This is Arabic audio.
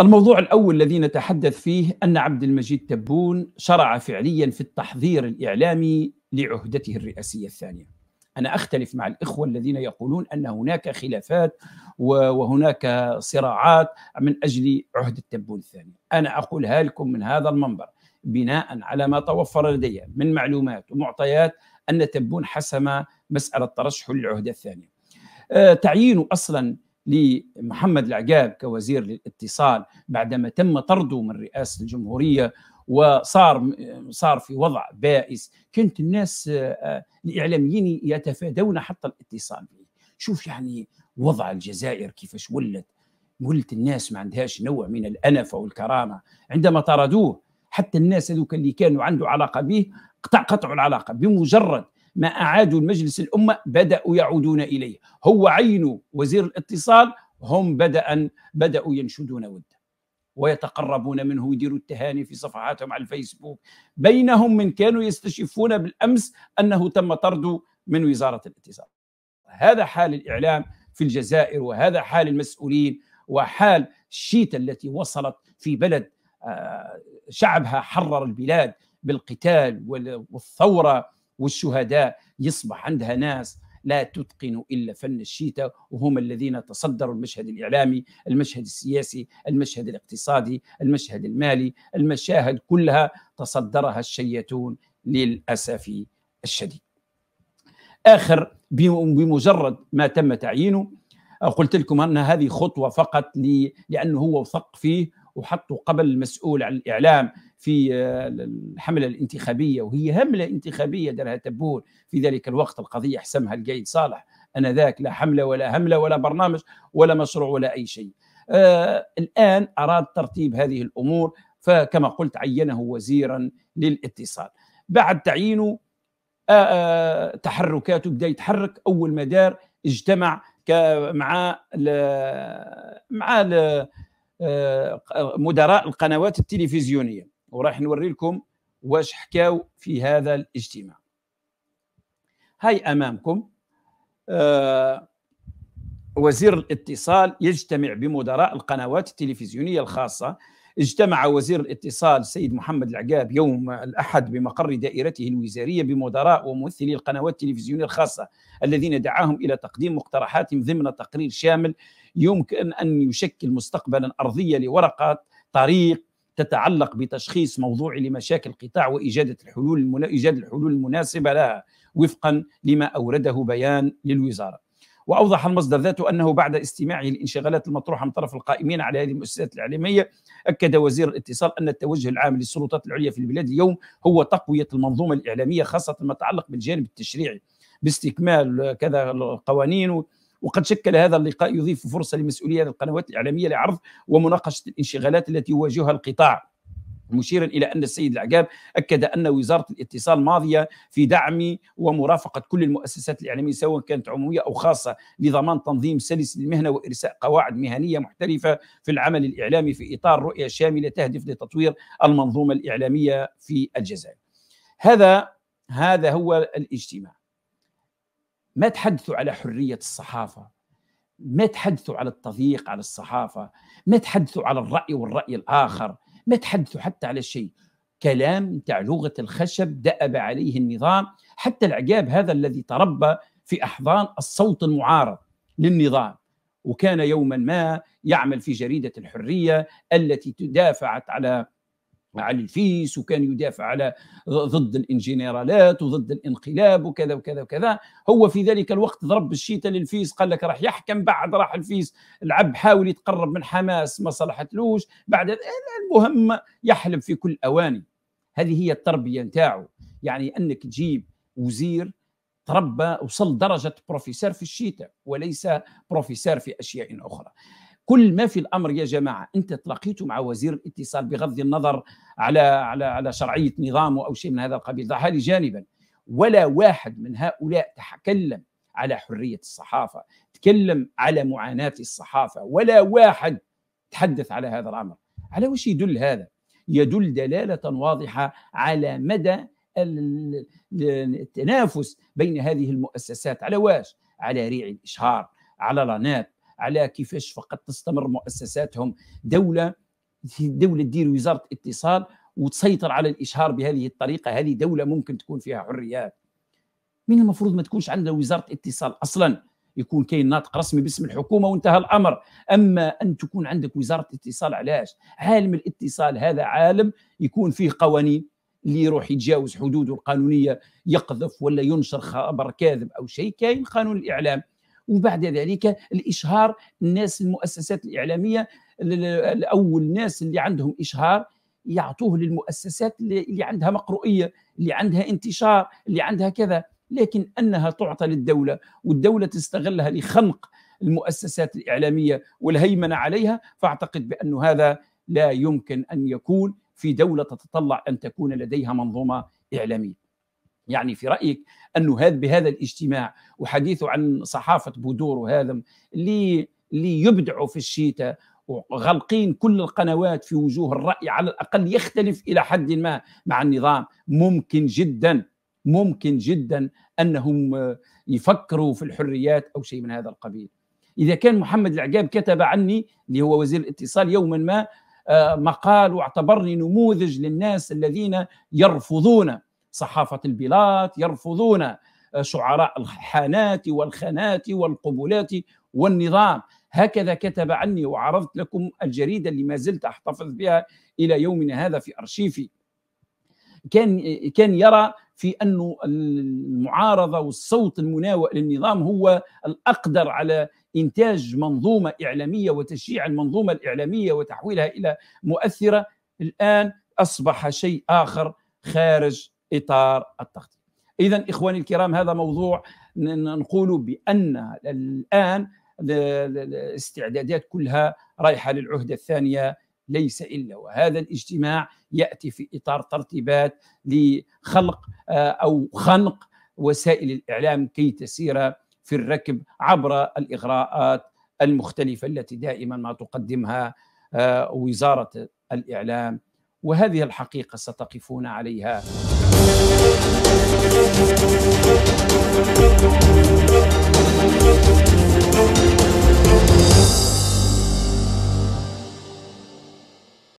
الموضوع الأول الذي نتحدث فيه أن عبد المجيد تبون شرع فعليا في التحضير الإعلامي لعهدته الرئاسية الثانية. أنا أختلف مع الإخوة الذين يقولون أن هناك خلافات وهناك صراعات من أجل عهد التبون الثاني. أنا أقولها لكم من هذا المنبر بناء على ما توفر لدي من معلومات ومعطيات أن تبون حسم مسألة ترشحه للعهدة الثانية. آه، تعيينه أصلا لمحمد العقاب كوزير للاتصال بعدما تم طرده من رئاسة الجمهورية وصار صار في وضع بائس. كانت الناس آه، الإعلاميين يتفادون حتى الاتصال به. شوف يعني وضع الجزائر كيفاش ولت. ولت الناس ما عندهاش نوع من الانفه والكرامه عندما طردوه حتى الناس هذوك اللي كانوا عنده علاقة به قطع قطعوا العلاقة بمجرد ما أعادوا المجلس الأمة بدأوا يعودون إليه. هو عينوا وزير الاتصال هم بدأ بدأوا ينشدون وده. ويتقربون منه ويديروا التهاني في صفحاتهم على الفيسبوك. بينهم من كانوا يستشفون بالأمس أنه تم طرده من وزارة الاتصال. هذا حال الإعلام في الجزائر وهذا حال المسؤولين وحال الشيته التي وصلت في بلد آه، شعبها حرر البلاد بالقتال والثورة والشهداء يصبح عندها ناس لا تتقن إلا فن الشيتا وهم الذين تصدروا المشهد الإعلامي، المشهد السياسي، المشهد الاقتصادي، المشهد المالي، المشاهد كلها تصدرها الشياتون للأسف الشديد. آخر بمجرد ما تم تعيينه قلت لكم أن هذه خطوة فقط لأنه هو وثق فيه وحطوا قبل المسؤول عن الإعلام في آه، الحملة الانتخابية وهي هملة انتخابية درها تبون في ذلك الوقت القضية حسمها القايد صالح أنا ذاك لا حملة ولا هملة ولا برنامج ولا مشروع ولا أي شيء. آه الآن أراد ترتيب هذه الأمور فكما قلت عينه وزيرا للاتصال. بعد تعيينه آه, آه، تحركاته بدأ يتحرك أول ما دار اجتمع مع مع آه، مدراء القنوات التلفزيونية وراح نوري لكم واش حكاو في هذا الاجتماع. هاي أمامكم آه، وزير الاتصال يجتمع بمدراء القنوات التلفزيونية الخاصة. اجتمع وزير الاتصال السيد محمد العقاب يوم الأحد بمقر دائرته الوزارية بمدراء وممثلي القنوات التلفزيونية الخاصة الذين دعاهم إلى تقديم مقترحاتهم ضمن تقرير شامل يمكن أن يشكل مستقبلا أرضية لورقه طريق تتعلق بتشخيص موضوعي لمشاكل القطاع وإيجاد الحلول. إيجاد الحلول المناسبة لها وفقا لما أورده بيان للوزارة. وأوضح المصدر ذاته أنه بعد استماعه للانشغالات المطروحة من طرف القائمين على هذه المؤسسات الإعلامية أكد وزير الاتصال أن التوجه العام للسلطات العليا في البلاد اليوم هو تقوية المنظومة الإعلامية خاصة ما يتعلق بالجانب التشريعي باستكمال كذا القوانين وقد شكل هذا اللقاء يضيف فرصة لمسؤولي هذه القنوات الإعلامية لعرض ومناقشة الانشغالات التي يواجهها القطاع مشيرا إلى أن السيد العقاب أكد أن وزارة الاتصال ماضيه في دعم ومرافقة كل المؤسسات الإعلامية سواء كانت عمومية أو خاصة لضمان تنظيم سلس للمهنة وإرساء قواعد مهنية محترفة في العمل الإعلامي في إطار رؤية شاملة تهدف لتطوير المنظومة الإعلامية في الجزائر. هذا هذا هو الاجتماع. ما تحدثوا على حرية الصحافة ما تحدثوا على التضييق على الصحافة ما تحدثوا على الرأي والرأي الآخر ما تحدثوا حتى على شيء. كلام تاع لغة الخشب دأب عليه النظام حتى العقاب هذا الذي تربى في أحضان الصوت المعارض للنظام. وكان يوما ما يعمل في جريدة الحرية التي تدافعت على على الفيس وكان يدافع على ضد الجنيرالات وضد الانقلاب وكذا وكذا وكذا. هو في ذلك الوقت ضرب الشيتة للفيس قال لك راح يحكم بعد راح الفيس العب حاول يتقرب من حماس ما صلحتلوش بعد المهم يحلب في كل أواني. هذه هي التربية نتاعو. يعني أنك تجيب وزير تربى وصل درجة بروفيسور في الشيتة وليس بروفيسور في أشياء أخرى. كل ما في الأمر يا جماعة أنت تلاقيته مع وزير الاتصال بغض النظر على على على شرعية نظامه أو شيء من هذا القبيل. ضعها لي جانبا. ولا واحد من هؤلاء تكلم على حرية الصحافة تكلم على معاناة الصحافة ولا واحد تحدث على هذا الأمر. على وش يدل هذا؟ يدل دلالة واضحة على مدى التنافس بين هذه المؤسسات. على واش؟ على ريع الإشهار على رنات على كيفاش فقط تستمر مؤسساتهم. دولة الدولة تدير وزارة اتصال وتسيطر على الإشهار بهذه الطريقة. هذه دولة ممكن تكون فيها حريات. من المفروض ما تكونش عندنا وزارة اتصال أصلا يكون كاين ناطق رسمي باسم الحكومة وانتهى الأمر. أما أن تكون عندك وزارة اتصال علاش؟ عالم الاتصال هذا عالم يكون فيه قوانين اللي يروح يتجاوز حدوده القانونية يقذف ولا ينشر خبر كاذب أو شيء. كاين قانون الإعلام. وبعد ذلك الإشهار الناس المؤسسات الإعلامية أو الناس اللي عندهم إشهار يعطوه للمؤسسات اللي عندها مقروئيه اللي عندها انتشار اللي عندها كذا لكن أنها تعطى للدولة والدولة تستغلها لخنق المؤسسات الإعلامية والهيمنة عليها فأعتقد بأن هذا لا يمكن أن يكون في دولة تتطلع أن تكون لديها منظومة إعلامية. يعني في رأيك أنه هذا بهذا الاجتماع وحديثه عن صحافة بودور وهذا اللي اللي يبدعوا في الشتاء وغلقين كل القنوات في وجوه الرأي على الأقل يختلف إلى حد ما مع النظام. ممكن جدا ممكن جدا أنهم يفكروا في الحريات أو شيء من هذا القبيل. إذا كان محمد العقاب كتب عني اللي هو وزير الاتصال يوما ما آه، مقال واعتبرني نموذج للناس الذين يرفضون صحافة البلاط يرفضون آه، شعراء الحانات والخانات والقبولات والنظام. هكذا كتب عني وعرضت لكم الجريدة اللي ما زلت أحتفظ بها إلى يومنا هذا في أرشيفي. كان كان يرى في أن المعارضة والصوت المناوئ للنظام هو الأقدر على إنتاج منظومة إعلامية وتشجيع المنظومة الإعلامية وتحويلها إلى مؤثرة. الآن أصبح شيء آخر خارج إطار التخطيط إذا إخواني الكرام هذا موضوع نقول بأن الآن الاستعدادات كلها رايحة للعهدة الثانية ليس إلا وهذا الاجتماع يأتي في إطار ترتيبات لخلق آه، أو خنق وسائل الإعلام كي تسير في الركب عبر الإغراءات المختلفة التي دائما ما تقدمها آه، وزارة الإعلام. وهذه الحقيقة ستقفون عليها. We'll